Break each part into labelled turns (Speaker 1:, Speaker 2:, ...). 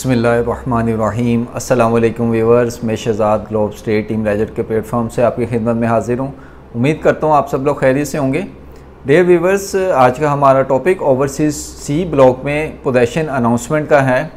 Speaker 1: बसमीम अल्लाम व्यूवर्स मैं Shahzad Globe State team leader के प्लेटफॉर्म से आपकी खिदमत में हाजिर हूँ। उम्मीद करता हूँ आप सब लोग खैरियत से होंगे। डेयर व्यूवर्स आज का हमारा टॉपिक ओवरसीज़ सी ब्लॉक में पोदेशन अनाउंसमेंट का है।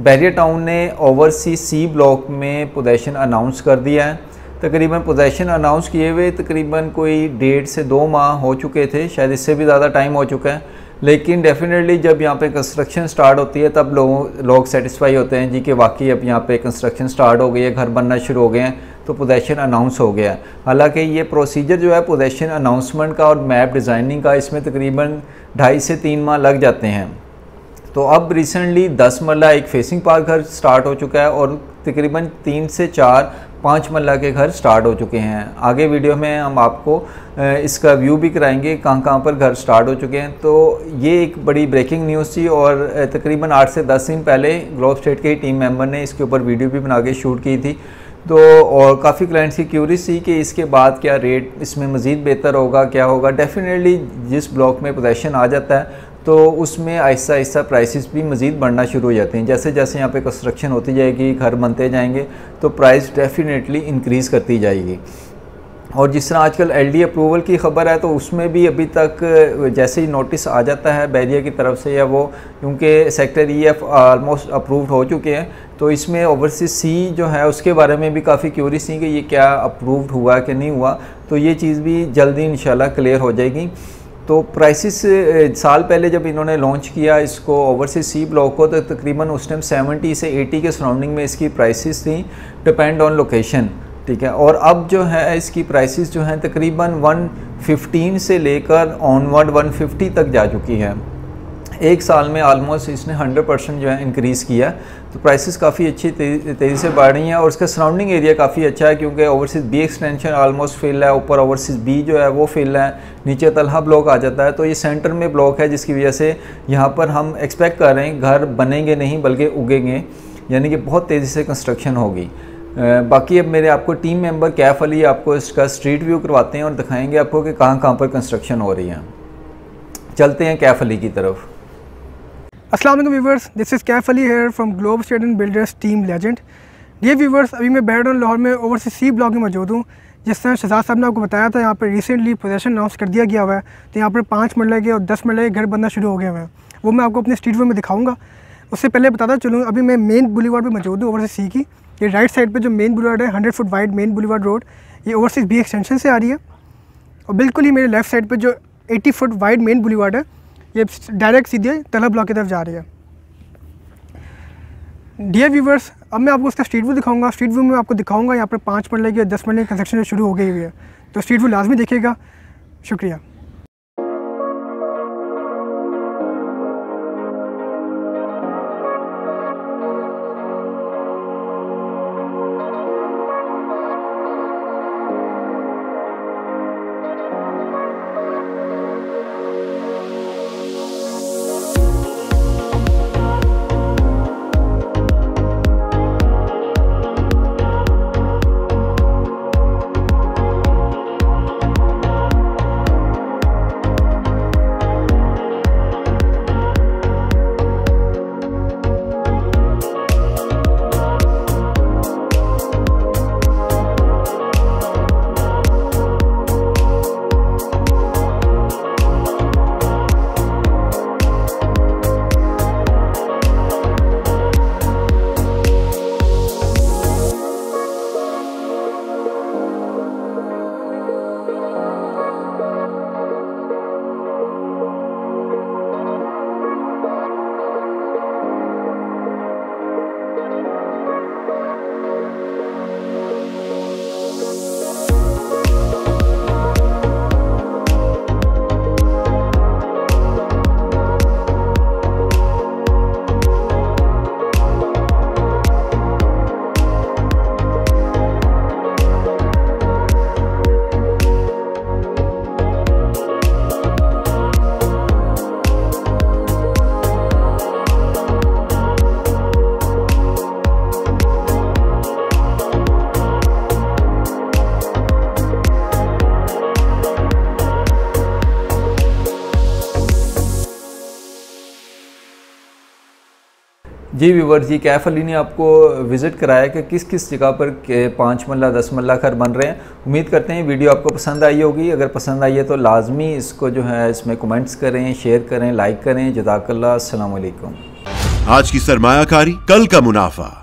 Speaker 1: बैरियर टाउन ने ओवरसीज सी ब्लॉक में पोदेशन अनाउंस कर दिया है। तकरीबन पोजेशन अनाउंस किए हुए तकरीबन कोई डेढ़ से दो माह हो चुके थे, शायद इससे भी ज़्यादा टाइम हो चुका है। लेकिन डेफिनेटली जब यहाँ पे कंस्ट्रक्शन स्टार्ट होती है, तब लोगों, लोग सेटिस्फाई होते हैं जी कि वाकई अब यहाँ पे कंस्ट्रक्शन स्टार्ट हो गई है, घर बनना शुरू हो गए हैं तो पोजेशन अनाउंस हो गया है। हालाँकि ये प्रोसीजर जो है पोजेशन अनाउंसमेंट का और मैप डिज़ाइनिंग का इसमें तकरीबन ढाई से तीन माह लग जाते हैं। तो अब रिसेंटली दस मरला एक फेसिंग पार्क घर स्टार्ट हो चुका है और तकरीबन तीन से चार, पाँच मल्ला के घर स्टार्ट हो चुके हैं। आगे वीडियो में हम आपको इसका व्यू भी कराएँगे, कहाँ कहाँ पर घर स्टार्ट हो चुके हैं। तो ये एक बड़ी ब्रेकिंग न्यूज़ थी और तकरीबन आठ से दस दिन पहले ग्लोब स्टेट के ही टीम मेंबर ने इसके ऊपर वीडियो भी बना के शूट की थी। तो और काफ़ी क्लाइंट्स की क्यूरियस थी कि इसके बाद क्या रेट इसमें मज़ीद बेहतर होगा, क्या होगा। डेफिनेटली जिस ब्लॉक में पोजेशन आ जाता है तो उसमें आहिस्ता आहिस्ता प्राइसेस भी मज़ीद बढ़ना शुरू हो जाते हैं। जैसे जैसे यहाँ पे कंस्ट्रक्शन होती जाएगी, घर बनते जाएँगे तो प्राइस डेफिनेटली इंक्रीज़ करती जाएगी। और जिस तरह आजकल एलडी अप्रूवल की ख़बर है तो उसमें भी अभी तक जैसे ही नोटिस आ जाता है बैरिया की तरफ़ से, या वो, क्योंकि sector E F almost approved हो चुके हैं तो इसमें ओवरसीज सी जो है, उसके बारे में भी काफ़ी क्यूरियस थी कि ये क्या अप्रूव्ड हुआ कि नहीं हुआ तो ये चीज़ भी जल्दी इंशाल्लाह क्लियर हो जाएगी। तो प्राइसिस साल पहले जब इन्होंने लॉन्च किया इसको ओवरसीज सी ब्लॉक को तो तकरीबन उस टाइम 70 से 80 के सराउंडिंग में इसकी प्राइसेस थी डिपेंड ऑन लोकेशन ठीक है? और अब जो है, इसकी प्राइसेस जो हैं तकरीबन 115 से लेकर ऑनवर्ड 150 तक जा चुकी है। एक साल में आलमोस्ट इसने 100 परसेंट जो है इंक्रीज़ किया। तो प्राइसेस काफ़ी अच्छी तेज़ी से बढ़ रही हैं और इसका सराउंडिंग एरिया काफ़ी अच्छा है क्योंकि overseas B extension almost fill है, ऊपर ओवरसीज़ बी जो है वो फिल है, नीचे तलहा ब्लॉक आ जाता है। तो ये सेंटर में ब्लॉक है जिसकी वजह से यहाँ पर हम एक्सपेक्ट कर रहे हैं घर बनेंगे नहीं, बल्कि उगेंगे, यानी कि बहुत तेज़ी से कंस्ट्रक्शन होगी। बाकी अब मेरे आपको टीम मेंबर कैफ अली आपको इसका स्ट्रीट व्यू करवाते हैं और दिखाएँगे आपको कि कहाँ कहाँ पर कंस्ट्रक्शन हो रही है। चलते हैं कैफ अली की तरफ़।
Speaker 2: Aslam viewers this is Kaif Ali here from Globe State and builders team legend ये व्यूवर्स, अभी मैं बैड लाहौर में ओवरसीज सी ब्लॉक में मौजूद हूँ, जिस तरह शहजाद साहब ने आपको बताया था, यहाँ पर रिसेंटली पोजेशन अनाउंस कर दिया गया हुआ है तो यहाँ पर पाँच मरल के और दस मरल के घर बनना शुरू हो गए हुए हैं। वो मैं आपको अपने स्ट्रीट व्यू में दिखाऊँगा। उससे पहले बताता चलूँ, अभी मैं मेन बुलीवार्ड पर मौजूद हूँ ओवरसीज सी की। ये राइट साइड पर जो मेन बुलीवार्ड है hundred foot wide main boulevard road ये ओवरसीज बी एक्सटेंशन से आ रही है। और बिल्कुल ही मेरे लेफ़्ट साइड पर जो eighty foot wide main boulevard है ये डायरेक्ट सीधे तला ब्लॉक की तरफ़ जा रही है। डियर व्यूवर्स अब मैं आपको उसका स्ट्रीट व्यू दिखाऊँगा। स्ट्रीट व्यू में आपको दिखाऊँगा, यहाँ पर पाँच मिनट की दस मिनट की कंस्ट्रक्शन शुरू हो गई हुई है। तो स्ट्रीट व्यू लाजमी देखिएगा। शुक्रिया।
Speaker 1: जी व्यूवर जी कैफ अली ने आपको विज़िट कराया कि किस किस जगह पर पाँच मल्ला, दस मल्ला घर बन रहे हैं। उम्मीद करते हैं वीडियो आपको पसंद आई होगी। अगर पसंद आई है तो लाजमी इसको जो है, इसमें कमेंट्स करें, शेयर करें, लाइक करें। जदाकल्ला असलकुम
Speaker 3: आज की सरमाकारी कल का मुनाफा।